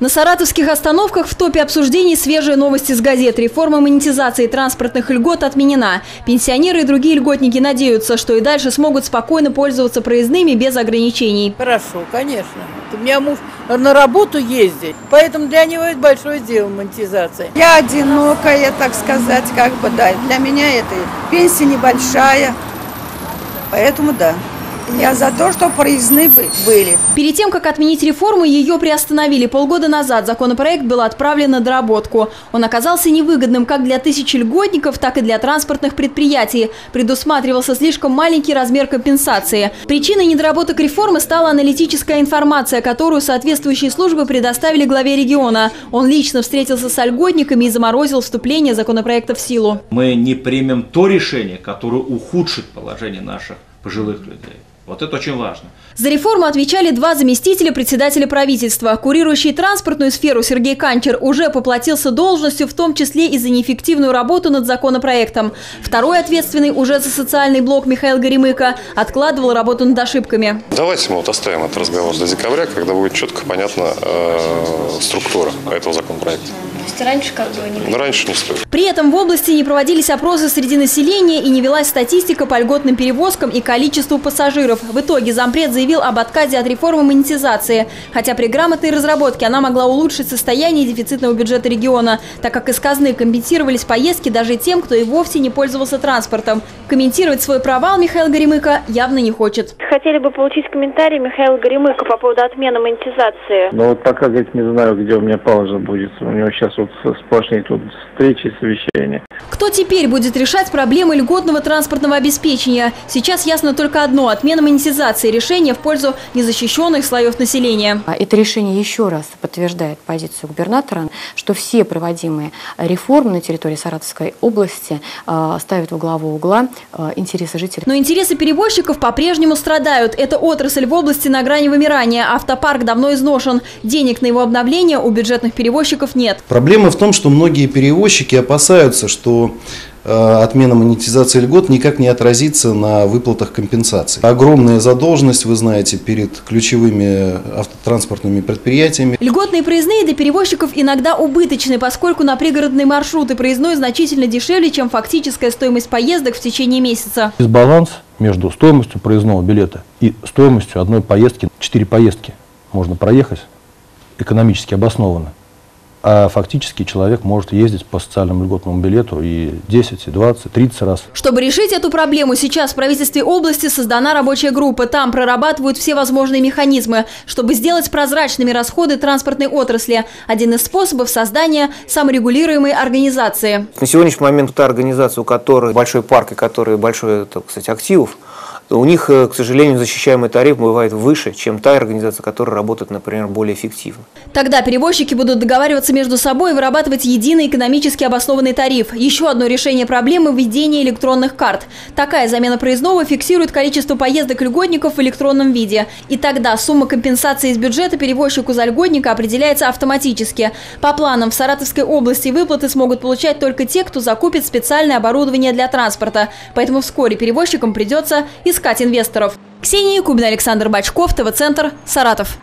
На саратовских остановках в топе обсуждений свежие новости с газет. Реформа монетизации транспортных льгот отменена. Пенсионеры и другие льготники надеются, что и дальше смогут спокойно пользоваться проездными без ограничений. Хорошо, конечно. У меня муж на работу ездит, поэтому для него это большое дело монетизация. Я одинокая, так сказать, как бы, да. Для меня это пенсия небольшая, поэтому да. Я за то, что проездные были. Перед тем, как отменить реформу, ее приостановили. Полгода назад законопроект был отправлен на доработку. Он оказался невыгодным как для тысячи льготников, так и для транспортных предприятий. Предусматривался слишком маленький размер компенсации. Причиной недоработок реформы стала аналитическая информация, которую соответствующие службы предоставили главе региона. Он лично встретился с льготниками и заморозил вступление законопроекта в силу. Мы не примем то решение, которое ухудшит положение наших пожилых людей. Вот это очень важно. За реформу отвечали два заместителя председателя правительства. Курирующий транспортную сферу Сергей Канчер уже поплатился должностью, в том числе и за неэффективную работу над законопроектом. Второй ответственный уже за социальный блок Михаил Горемыко откладывал работу над ошибками. Давайте мы вот оставим этот разговор до декабря, когда будет четко понятна э, структура этого законопроекта есть раньше как бы не... Но раньше не стоит. При этом в области не проводились опросы среди населения и не велась статистика по льготным перевозкам и количеству пассажиров. В итоге зампред заявил об отказе от реформы монетизации. Хотя при грамотной разработке она могла улучшить состояние дефицитного бюджета региона, так как из казны компенсировались поездки даже тем, кто и вовсе не пользовался транспортом. Комментировать свой провал Михаил Горемыко явно не хочет. Хотели бы получить комментарий Михаила Горемыка по поводу отмены монетизации. Ну вот пока, говорит, не знаю, где у меня пауза будет. У него сейчас вот сплошные тут встречи, совещания. Кто теперь будет решать проблемы льготного транспортного обеспечения? Сейчас ясно только одно – отмена монетизации решения в пользу незащищенных слоев населения. А это решение еще раз подтверждает позицию губернатора, что все проводимые реформы на территории Саратовской области а, ставят во главу угла а, интересы жителей. Но интересы перевозчиков по-прежнему страдают. Это отрасль в области на грани вымирания. Автопарк давно изношен. Денег на его обновление у бюджетных перевозчиков нет. Проблема в том, что многие перевозчики опасаются, что отмена монетизации льгот никак не отразится на выплатах компенсаций. Огромная задолженность, вы знаете, перед ключевыми автотранспортными предприятиями. Льготные проездные для перевозчиков иногда убыточны, поскольку на пригородные маршруты проездной значительно дешевле, чем фактическая стоимость поездок в течение месяца. Дисбаланс между стоимостью проездного билета и стоимостью одной поездки. Четыре поездки можно проехать экономически обоснованно а фактически человек может ездить по социальному льготному билету и 10, и 20, 30 раз. Чтобы решить эту проблему, сейчас в правительстве области создана рабочая группа. Там прорабатывают все возможные механизмы, чтобы сделать прозрачными расходы транспортной отрасли. Один из способов создания саморегулируемой организации. На сегодняшний момент та организация, у которой большой парк и которой большой, так сказать, активов, у них, э, к сожалению, защищаемый тариф бывает выше, чем та организация, которая работает, например, более эффективно. Тогда перевозчики будут договариваться между собой и вырабатывать единый экономически обоснованный тариф. Еще одно решение проблемы – введение электронных карт. Такая замена проездного фиксирует количество поездок льготников в электронном виде. И тогда сумма компенсации из бюджета перевозчику за льготника определяется автоматически. По планам в Саратовской области выплаты смогут получать только те, кто закупит специальное оборудование для транспорта. Поэтому вскоре перевозчикам придется искать искать инвесторов. Ксения Якубина, Александр Бачков, ТВ-центр, Саратов.